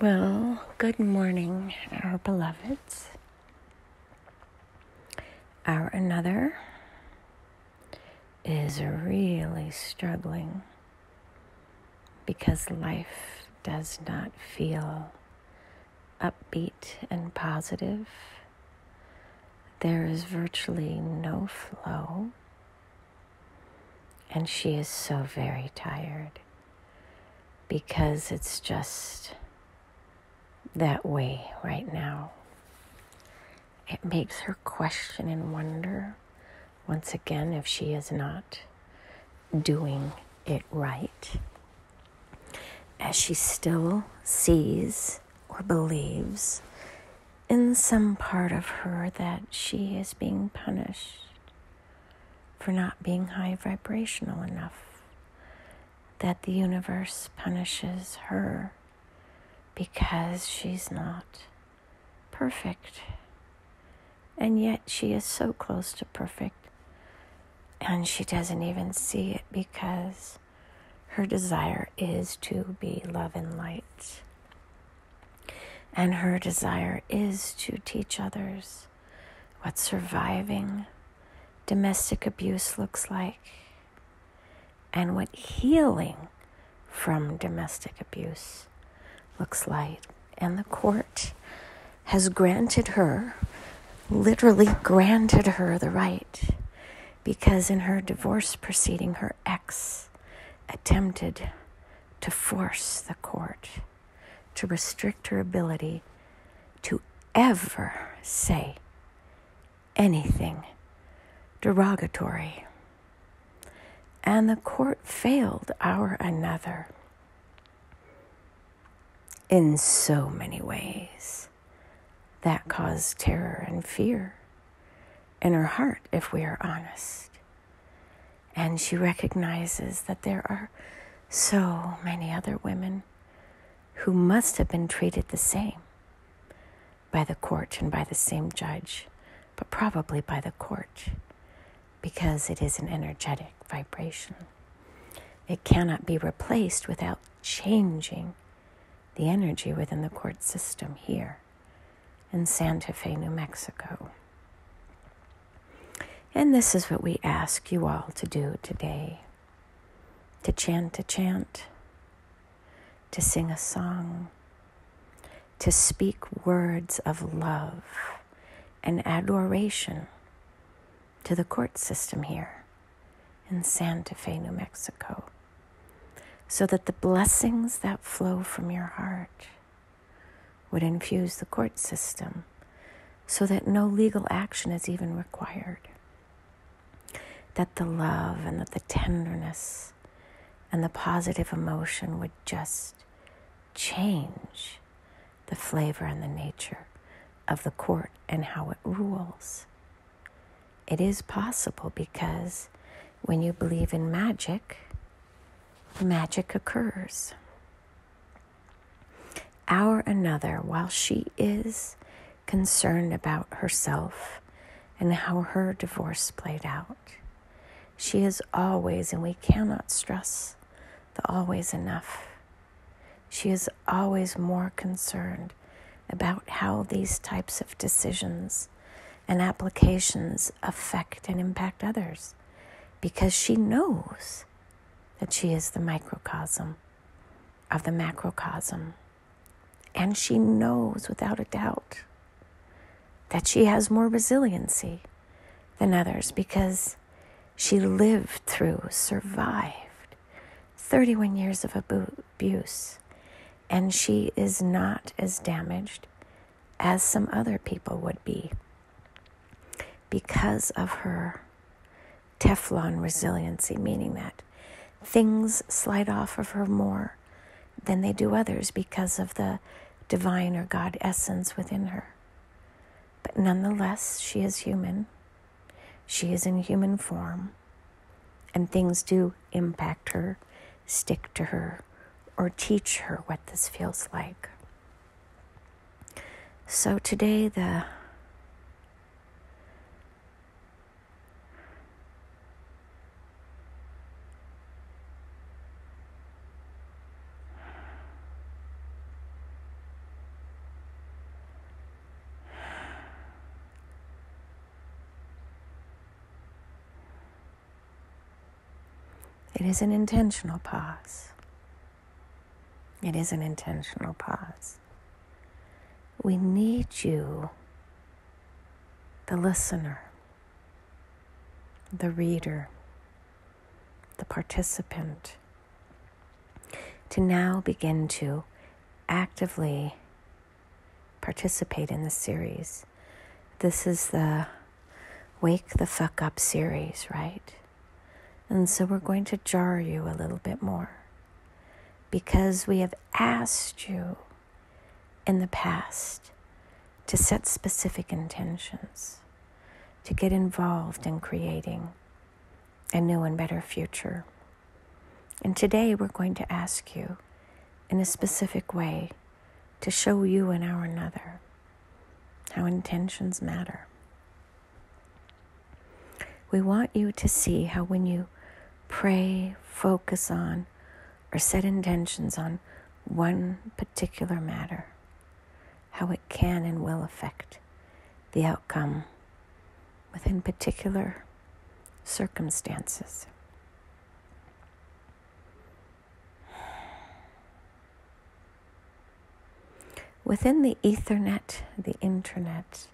Well, good morning, our beloveds. Our another is really struggling because life does not feel upbeat and positive. There is virtually no flow, and she is so very tired because it's just that way right now. It makes her question and wonder once again if she is not doing it right. As she still sees or believes in some part of her that she is being punished for not being high vibrational enough, that the universe punishes her because she's not perfect. And yet she is so close to perfect. And she doesn't even see it because her desire is to be love and light. And her desire is to teach others what surviving domestic abuse looks like and what healing from domestic abuse looks like. And the court has granted her, literally granted her the right, because in her divorce proceeding, her ex attempted to force the court to restrict her ability to ever say anything derogatory. And the court failed our another in so many ways that cause terror and fear in her heart, if we are honest. And she recognizes that there are so many other women who must have been treated the same by the court and by the same judge, but probably by the court because it is an energetic vibration. It cannot be replaced without changing the energy within the court system here in Santa Fe, New Mexico. And this is what we ask you all to do today. To chant a chant, to sing a song, to speak words of love and adoration to the court system here in Santa Fe, New Mexico so that the blessings that flow from your heart would infuse the court system so that no legal action is even required. That the love and that the tenderness and the positive emotion would just change the flavor and the nature of the court and how it rules. It is possible because when you believe in magic, magic occurs. Our another, while she is concerned about herself and how her divorce played out, she is always, and we cannot stress the always enough, she is always more concerned about how these types of decisions and applications affect and impact others because she knows that she is the microcosm of the macrocosm. And she knows without a doubt that she has more resiliency than others because she lived through, survived 31 years of abuse, and she is not as damaged as some other people would be because of her Teflon resiliency, meaning that things slide off of her more than they do others because of the divine or God essence within her. But nonetheless, she is human. She is in human form. And things do impact her, stick to her, or teach her what this feels like. So today, the It is an intentional pause. It is an intentional pause. We need you, the listener, the reader, the participant, to now begin to actively participate in the series. This is the Wake the Fuck Up series, right? And so we're going to jar you a little bit more because we have asked you in the past to set specific intentions, to get involved in creating a new and better future. And today we're going to ask you in a specific way to show you and our another how intentions matter. We want you to see how when you pray, focus on, or set intentions on one particular matter, how it can and will affect the outcome within particular circumstances. Within the Ethernet, the internet,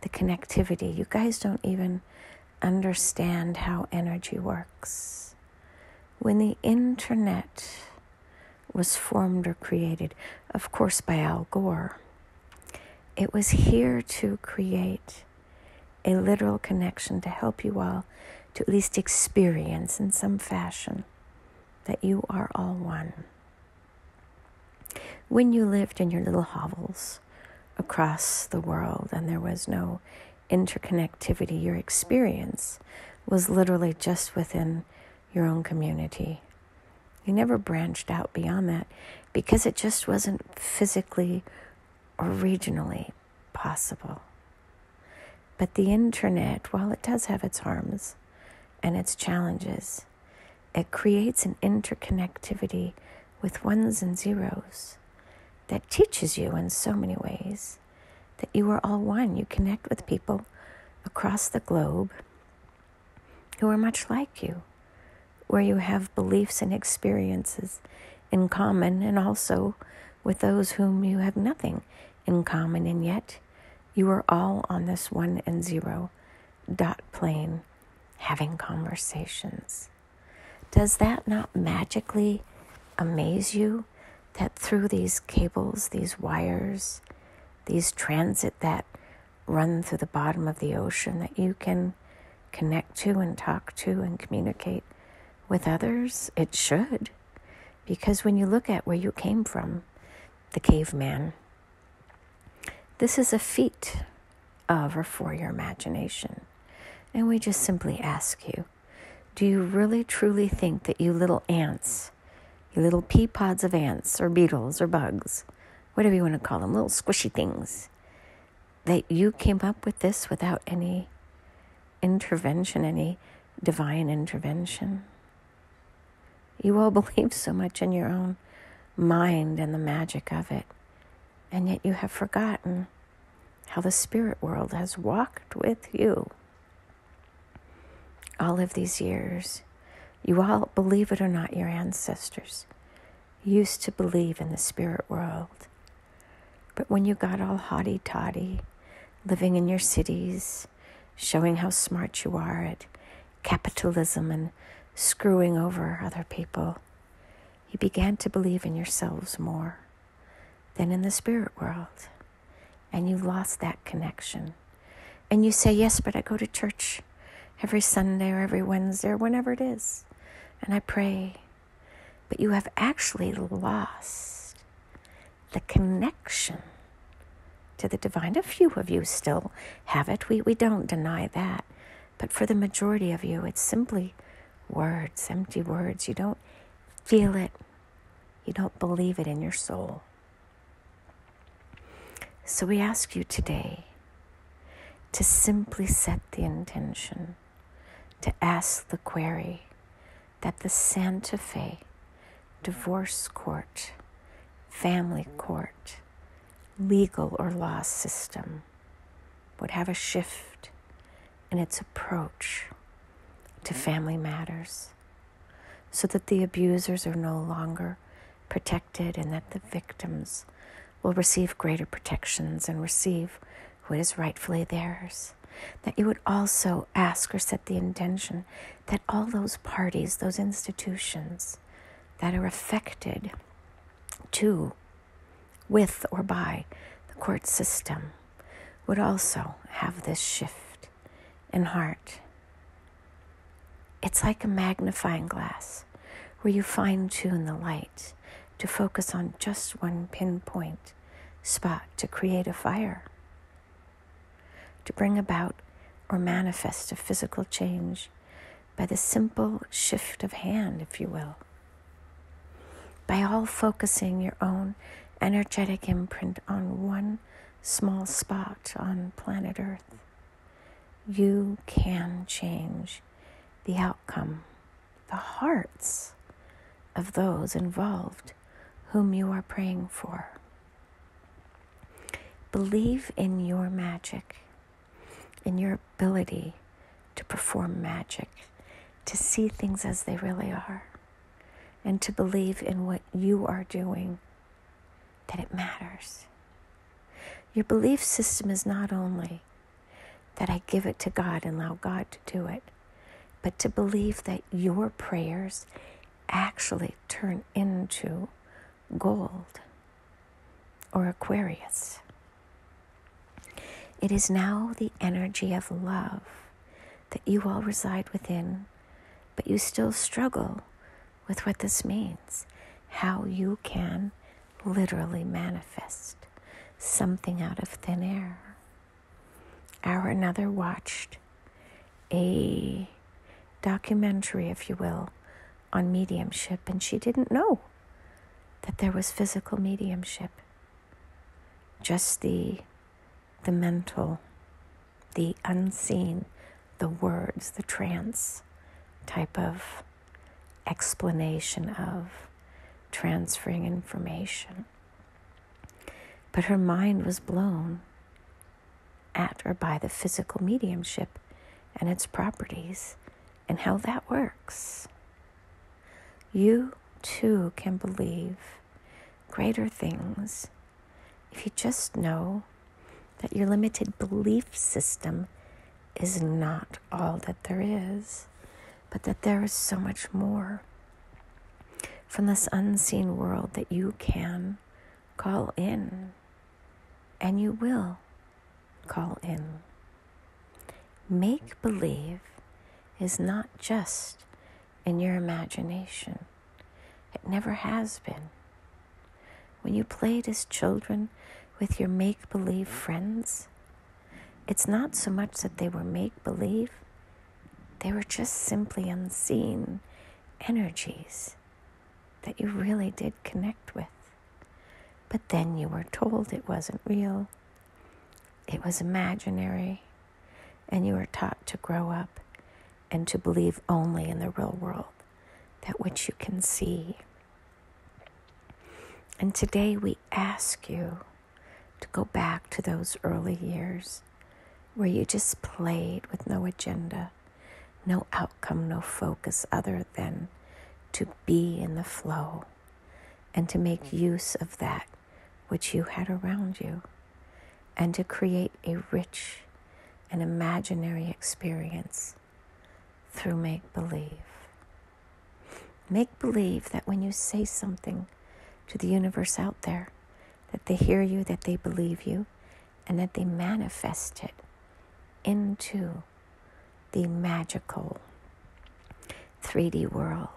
the connectivity, you guys don't even understand how energy works. When the internet was formed or created, of course, by Al Gore, it was here to create a literal connection to help you all to at least experience in some fashion that you are all one when you lived in your little hovels across the world and there was no interconnectivity, your experience was literally just within your own community. You never branched out beyond that because it just wasn't physically or regionally possible. But the internet, while it does have its harms and its challenges, it creates an interconnectivity with ones and zeros that teaches you in so many ways that you are all one. You connect with people across the globe who are much like you, where you have beliefs and experiences in common, and also with those whom you have nothing in common, and yet you are all on this one and zero dot plane having conversations. Does that not magically amaze you? that through these cables, these wires, these transit that run through the bottom of the ocean that you can connect to and talk to and communicate with others? It should. Because when you look at where you came from, the caveman, this is a feat of or for your imagination. And we just simply ask you do you really truly think that you little ants you little pea pods of ants or beetles or bugs, whatever you want to call them, little squishy things, that you came up with this without any intervention, any divine intervention. You all believe so much in your own mind and the magic of it, and yet you have forgotten how the spirit world has walked with you all of these years. You all, believe it or not, your ancestors used to believe in the spirit world. But when you got all haughty toddy, living in your cities, showing how smart you are at capitalism and screwing over other people, you began to believe in yourselves more than in the spirit world. And you lost that connection. And you say, Yes, but I go to church every Sunday or every Wednesday or whenever it is and I pray, but you have actually lost the connection to the divine. A few of you still have it. We, we don't deny that. But for the majority of you, it's simply words, empty words. You don't feel it, you don't believe it in your soul. So we ask you today to simply set the intention, to ask the query that the Santa Fe divorce court, family court, legal or law system would have a shift in its approach to family matters. so that the abusers are no longer protected and that the victims will receive greater protections and receive what is rightfully theirs. That you would also ask or set the intention that all those parties, those institutions that are affected to, with, or by the court system would also have this shift in heart. It's like a magnifying glass where you fine tune the light to focus on just one pinpoint spot to create a fire, to bring about or manifest a physical change by the simple shift of hand, if you will. By all focusing your own energetic imprint on one small spot on planet Earth, you can change the outcome, the hearts of those involved whom you are praying for. Believe in your magic, in your ability to perform magic, to see things as they really are, and to believe in what you are doing, that it matters. Your belief system is not only that I give it to God and allow God to do it, but to believe that your prayers actually turn into gold or Aquarius. It is now the energy of love that you all reside within, but you still struggle with what this means, how you can literally manifest something out of thin air. Our another watched a documentary, if you will, on mediumship, and she didn't know that there was physical mediumship. Just the the mental, the unseen, the words, the trance type of explanation of transferring information. But her mind was blown at or by the physical mediumship and its properties and how that works. You too can believe greater things if you just know that your limited belief system is not all that there is, but that there is so much more from this unseen world that you can call in and you will call in. Make believe is not just in your imagination, it never has been. When you played as children with your make believe friends, it's not so much that they were make believe, they were just simply unseen energies that you really did connect with. But then you were told it wasn't real, it was imaginary, and you were taught to grow up and to believe only in the real world, that which you can see. And today we ask you to go back to those early years where you just played with no agenda, no outcome, no focus other than to be in the flow and to make use of that which you had around you, and to create a rich and imaginary experience through make believe. Make believe that when you say something to the universe out there, that they hear you, that they believe you, and that they manifest it into the magical 3D world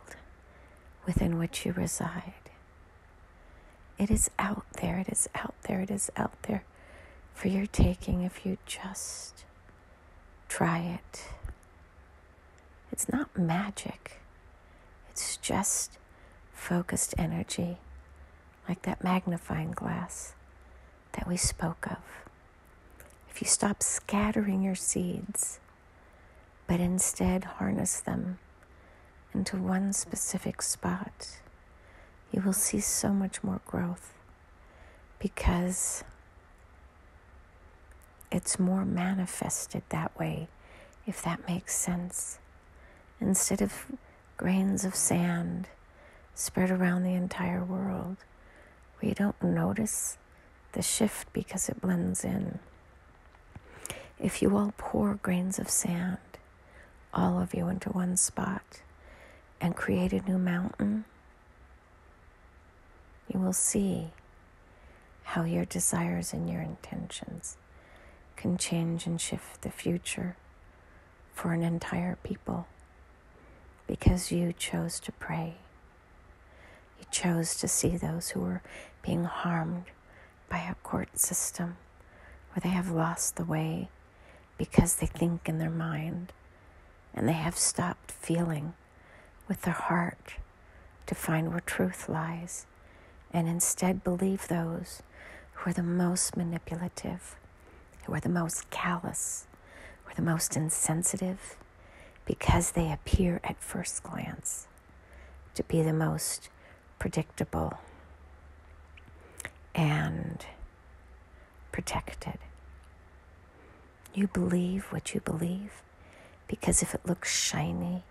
within which you reside. It is out there, it is out there, it is out there for your taking if you just try it. It's not magic, it's just focused energy, like that magnifying glass that we spoke of. If you stop scattering your seeds, but instead harness them into one specific spot you will see so much more growth because it's more manifested that way, if that makes sense. Instead of grains of sand spread around the entire world you don't notice the shift because it blends in. If you all pour grains of sand, all of you, into one spot and create a new mountain, you will see how your desires and your intentions can change and shift the future for an entire people because you chose to pray. You chose to see those who were being harmed by a court system where they have lost the way because they think in their mind and they have stopped feeling with their heart to find where truth lies and instead believe those who are the most manipulative, who are the most callous, who are the most insensitive, because they appear at first glance to be the most predictable and protected. You believe what you believe because if it looks shiny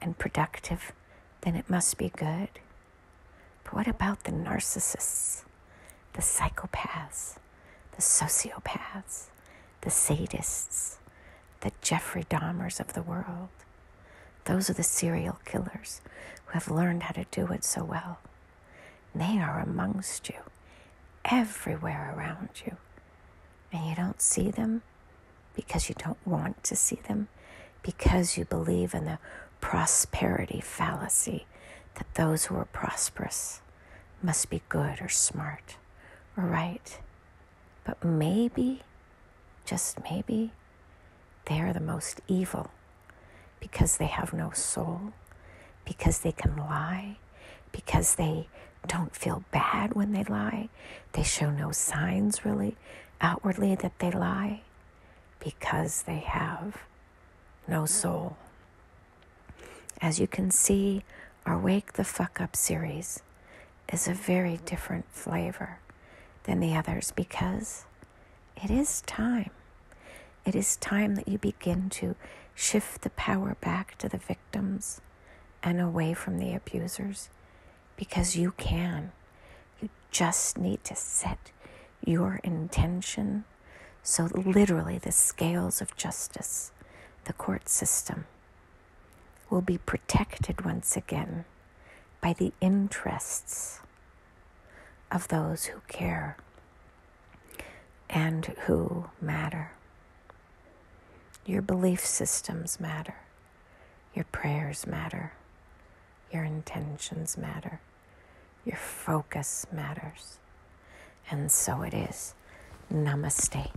and productive, then it must be good. But what about the narcissists, the psychopaths, the sociopaths, the sadists, the Jeffrey Dahmers of the world? Those are the serial killers who have learned how to do it so well. They are amongst you, everywhere around you. And you don't see them because you don't want to see them, because you believe in the prosperity fallacy that those who are prosperous must be good or smart or right. But maybe, just maybe, they are the most evil because they have no soul, because they can lie, because they don't feel bad when they lie. They show no signs really outwardly that they lie because they have no soul. As you can see, our Wake the Fuck Up series is a very different flavor than the others because it is time. It is time that you begin to shift the power back to the victims and away from the abusers because you can. You just need to set your intention so, literally, the scales of justice, the court system, will be protected once again by the interests of those who care and who matter. Your belief systems matter. Your prayers matter. Your intentions matter. Your focus matters. And so it is. Namaste.